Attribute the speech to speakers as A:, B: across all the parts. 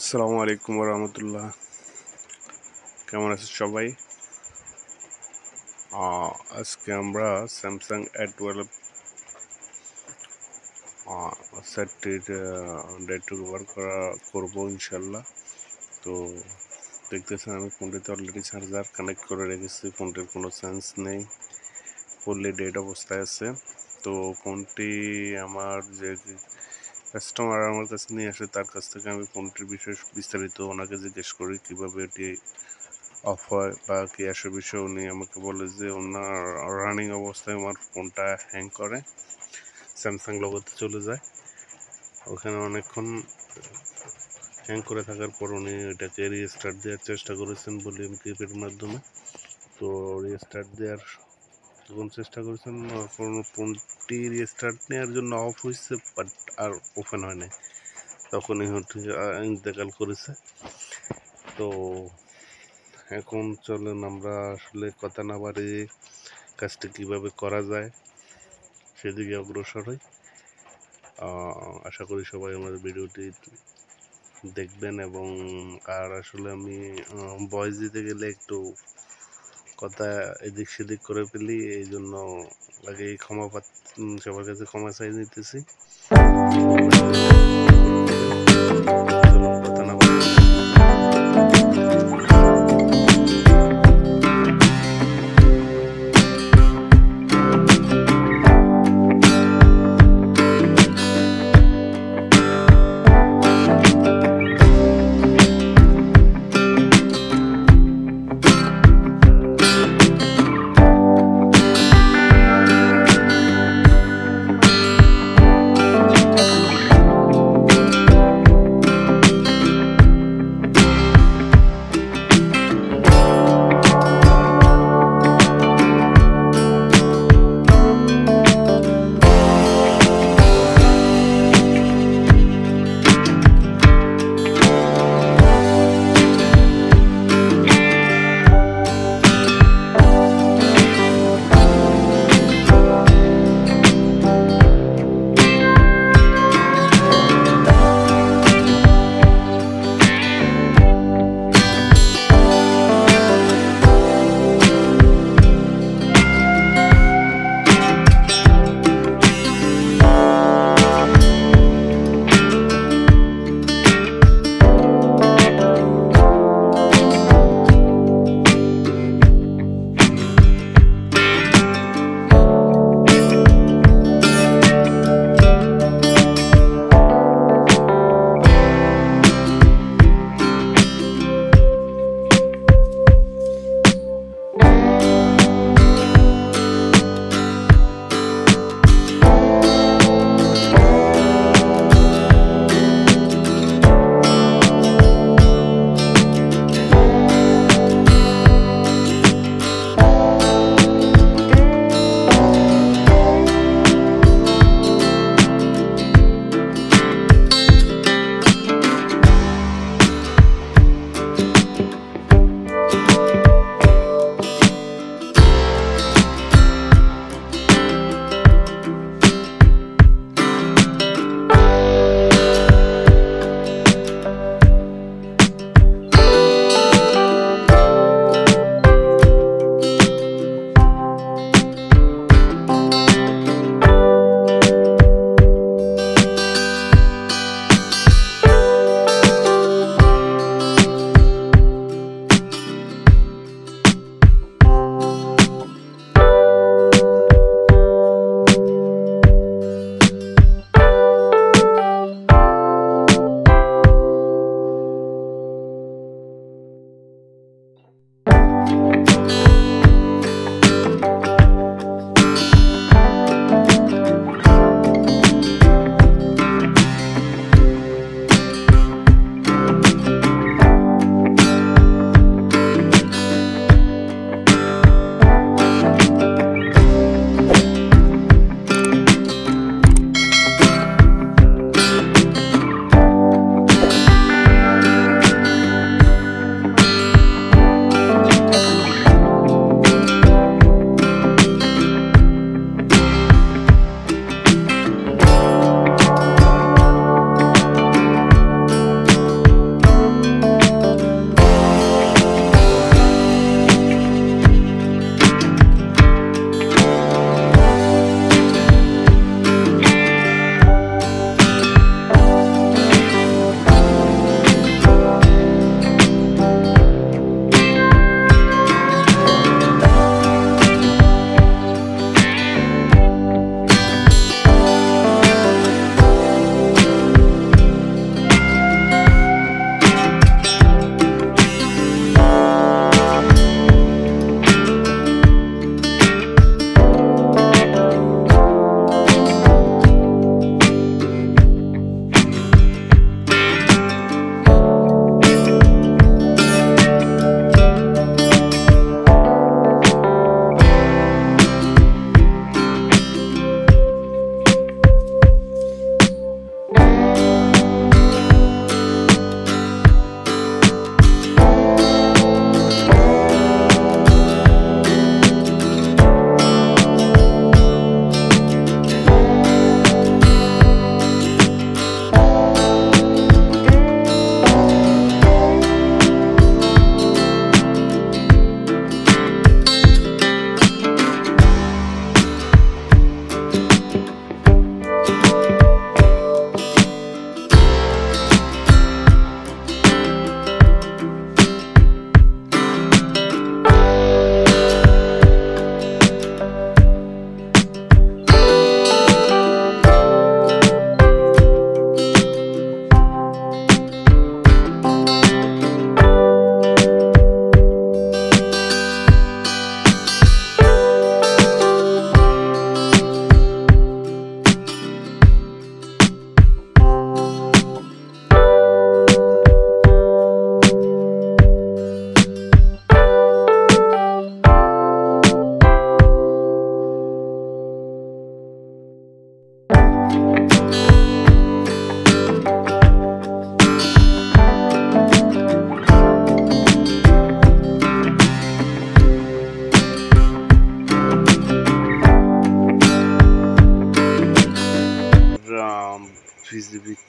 A: আসসালামু আলাইকুম রহমতুল্লাহ কেমন আছে সবাই? আজকে আমরা স্যামসাং টুয়েলভ সেটটির ডেট রিকভার করা, করব ইনশাল্লাহ। তো দেখতেছেন আমি ফোনটিতে অলরেডি চার্জার কানেক্ট করে রেখেছি, ফোনটির কোনো সেন্স নেই। ফুললি ডেট অবস্থায় আছে। তো ফোনটি আমার যে কাস্টমার আমার কাছে নিয়ে আসে, তার কাছ থেকে আমি ফোনটির বিষয়ে বিস্তারিত ওনাকে জিজ্ঞেস করি, কীভাবে এটি অফ হয় বা কি আসে বিষয় উনি আমাকে বলে যে ওনার রানিং অবস্থায় আমার ফোনটা হ্যাং করে স্যামসাং লোগোতে চলে যায়। ওখানে অনেকক্ষণ হ্যাং করে থাকার পর উনি এটাকে রিস্টার্ট দেওয়ার চেষ্টা করেছেন ভলিউম কিপের মাধ্যমে। তো রিস্টার্ট দেওয়ার যখন চেষ্টা করেছেন কোনো ফোনটি রিস্টার্ট নেওয়ার জন্য অফ হয়েছে বাট আর ওপেন হয় নাই। তখনই হচ্ছে ইন্তেকাল করেছে। তো এখন চলেন আমরা আসলে কথা না বাড়িয়ে কাজটা কীভাবে করা যায়, সেদিকে অগ্রসর হই। আশা করি সবাই আমার ভিডিওটি দেখবেন এবং আর আসলে আমি ভয়েস দিতে গেলে একটু কথা এদিক সেদিক করে ফেলি এই জন্য আগে ক্ষমা পাত সবার কাছে ক্ষমা চাই নিতেছি। কথা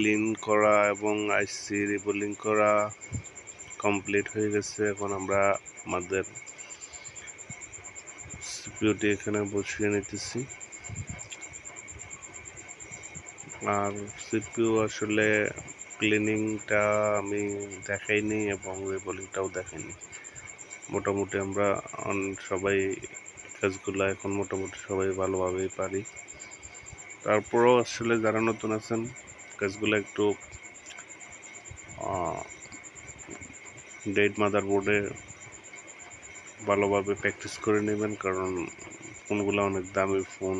A: ক্লিন করা এবং আইসি রিবোলিং করা কমপ্লিট হয়ে গেছে। এখন আমরা আমাদের সিপিউটি এখানে বসিয়ে নিতেছি। আর সিপিউ আসলে ক্লিনিংটা আমি দেখাইনি এবং রিবোলিংটাও দেখাইনি। মোটামুটি আমরা সবাই কাজগুলো এখন মোটামুটি সবাই ভালোভাবেই পারি। তারপরেও আসলে যারা নতুন আছেন কাজগুলো একটু ডেট মাদার বোর্ডে ভালোভাবে প্র্যাকটিস করে নেবেন, কারণ ফোনগুলো অনেক দামি ফোন।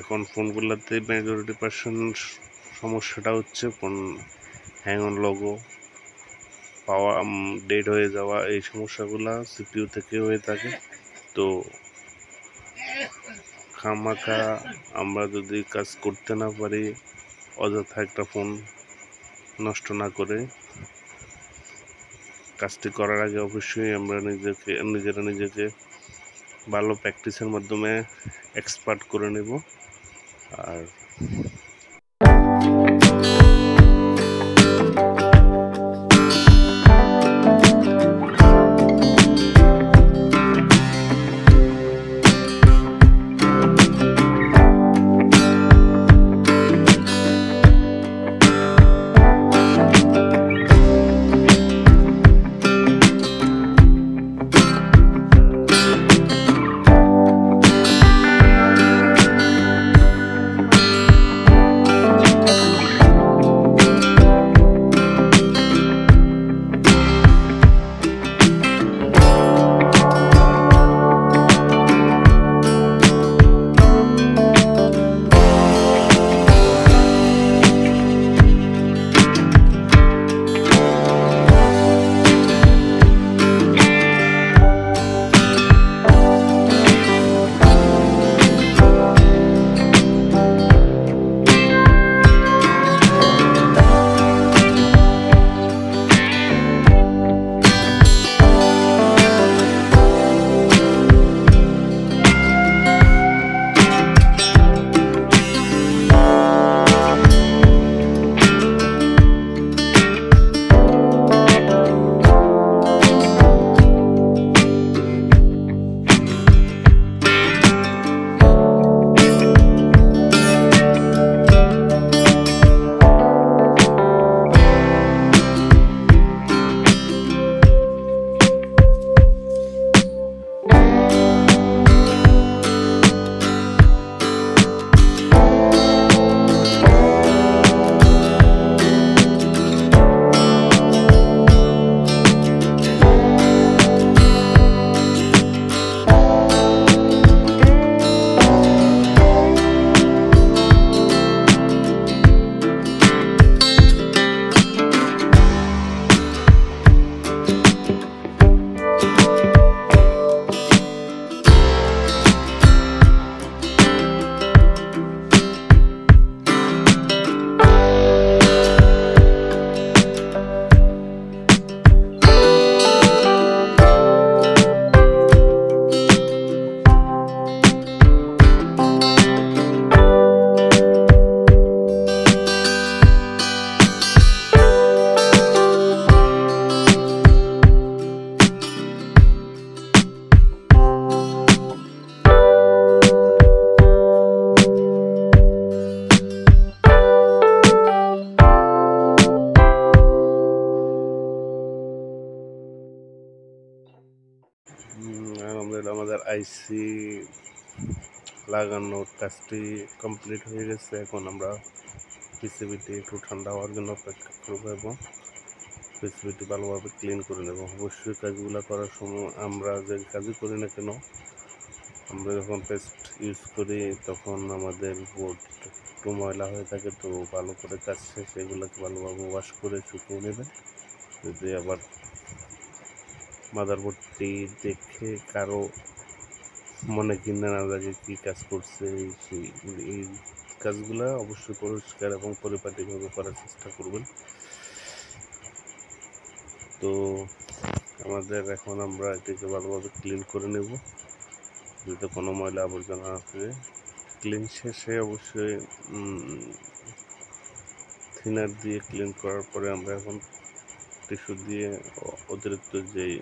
A: এখন ফোনগুলোতে মেজরিটি পার্সেন্ট সমস্যাটা হচ্ছে ফোন হ্যাং অন লগো পাওয়া ডেট হয়ে যাওয়া, এই সমস্যাগুলো সিপিইউ থেকে হয়ে থাকে। তো খামাখা, আমরা যদি কাজ করতে না পারি, অযথা একটা ফোন নষ্ট না করে কাজটি করার আগে অবশ্যই আমরা নিজেকে, নিজেরা নিজেকে ভালো প্র্যাকটিসের মাধ্যমে এক্সপার্ট করে নেব। আর আইসি লাগানোর কাজটি কমপ্লিট হয়ে গেছে। এখন আমরা পিসিবিটি একটু ঠান্ডা হওয়ার জন্য অপেক্ষা করব এবং পিসিবিটি ভালোভাবে ক্লিন করে নেব। অবশ্যই কাজগুলো করার সময় আমরা যে কাজই করি না কেন, আমরা যখন পেস্ট ইউজ করি, তখন আমাদের বোর্ড একটু ময়লা হয়ে থাকে, তো ভালো করে কাজ শেষে এগুলোকে ভালোভাবে ওয়াশ করে শুকিয়ে নেবেন। যদি আবার মাদারবোর্ডটি দেখে কারও মনে কিনে না লাগে কী কাজ করছে সেই, এই কাজগুলো অবশ্যই পরিষ্কার এবং পরিপাটিভাবে করার চেষ্টা করবেন। তো আমাদের এখন আমরা এটিকে ভালোভাবে ক্লিন করে নেব। যাতে কোনো ময়লা আবর্জনা আছে ক্লিন শেষে অবশ্যই থিনার দিয়ে ক্লিন করার পরে আমরা এখন টিস্যু দিয়ে অতিরিক্ত যেই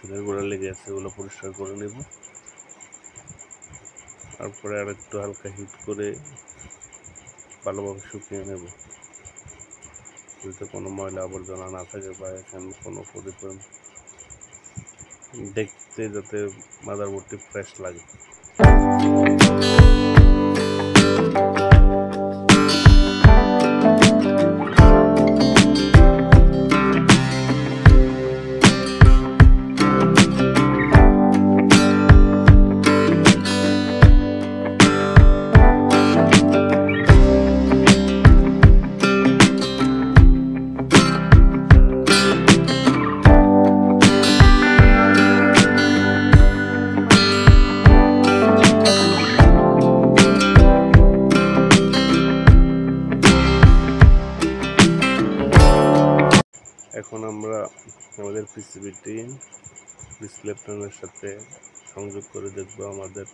A: থিনার গোড়া লেগে আছে ওগুলো পরিষ্কার করে নেব। তারপরে আর একটু হালকা হিট করে ভালোভাবে শুকিয়ে নেব। যাতে কোনো ময়লা আবর্জনা না থাকে বা এখানে কোনো পরিমাণ দেখতে যাতে মাদারবোর্ডটি ফ্রেশ লাগে। পিসিবিটি ডিসপ্লে প্যানেলের সাথে সংযোগ করে দেখব আমাদের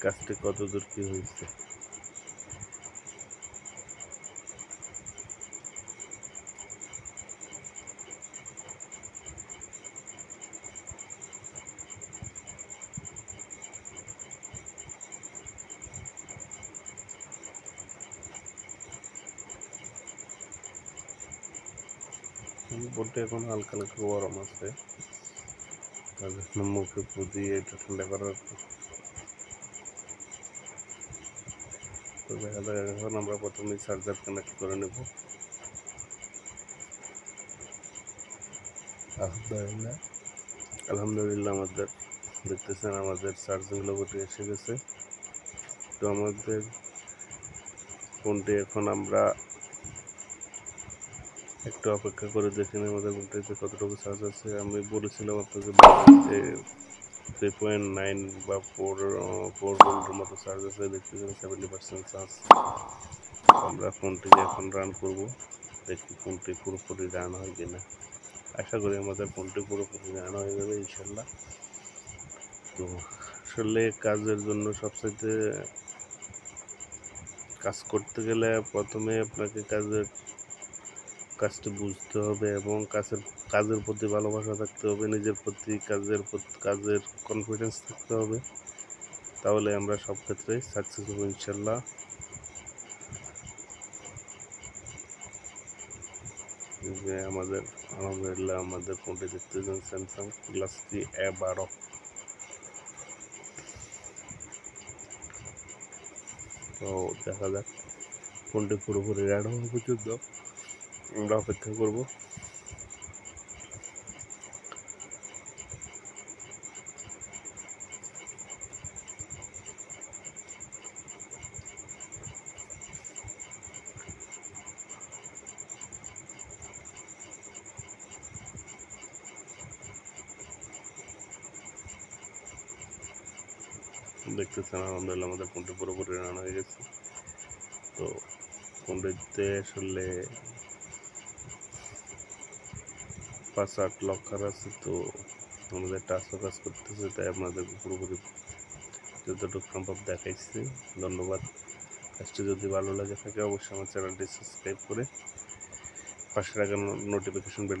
A: কাজটি কতদূর কী হয়েছে। বোর্ডটা এখন হালকা হালকা গরম আছে। তার জন্য মুখে পুদিয়ে এটা ঠান্ডা করার তো দেখা যাক, এখন আমরা প্রথমে চার্জার কানেক্ট করে নেব। আলহামদুলিল্লাহ। আলহামদুলিল্লাহ আমাদের, দেখতেছেন আমাদের চার্জিং লোগোটি এসে গেছে। তো আমাদের ফোনটি এখন আমরা একটু অপেক্ষা করে দেখে নিই আমাদের ফোনটিতে কতটুকু চার্জ আছে। আমি বলেছিলাম আপনাকে যে থ্রি পয়েন্ট নাইন বা ফোর ফোর ভোল্টের মতো চার্জ আছে দেখতেছেন সেভেন্টি পার্সেন্ট চার্জ আমরা ফোনটিকে এখন রান করব। দেখি ফোনটি পুরোপুরি রান হয় কিনা। আশা করি আমাদের ফোনটি পুরোপুরি রান হয়ে যাবে, ইনশাল্লাহ। তো আসলে কাজের জন্য সবচাইতে কাজ করতে গেলে প্রথমে আপনাকে কাজের কাজটি বুঝতে হবে এবং কাজের কাজের প্রতি ভালোবাসা থাকতে হবে, নিজের প্রতি কাজের কাজের কনফিডেন্স থাকতে হবে। তাহলে আমরা সব ক্ষেত্রে সাকসেস হব ইনশাল্লাহ। যে আমাদের, আলহামদুলিল্লাহ আমাদের ফোনটি দেখতেছেন স্যামসাং গ্লাসটি এ বারো। তো দেখা যাক ফোনটি পুরোপুরি রেড হওয়া পর্যন্ত। আমরা অপেক্ষা করব। দেখতেছেন আলহামদুলিল্লাহ আমাদের ফোনটি পুরোপুরি রান হয়ে গেছে। তো ফোনটিতে আসলে পাঁচ আট লক্ষার আছে, তো আমাদের টাচও কাজ করতেছে, তাই আপনাদের পুরোপুরি যতটুকু সম্ভব দেখাইছি। ধন্যবাদ। কাজটি যদি ভালো লাগে থাকে, অবশ্যই আমার চ্যানেলটি সাবস্ক্রাইব করে পাশে রাখার নোটিফিকেশন বেল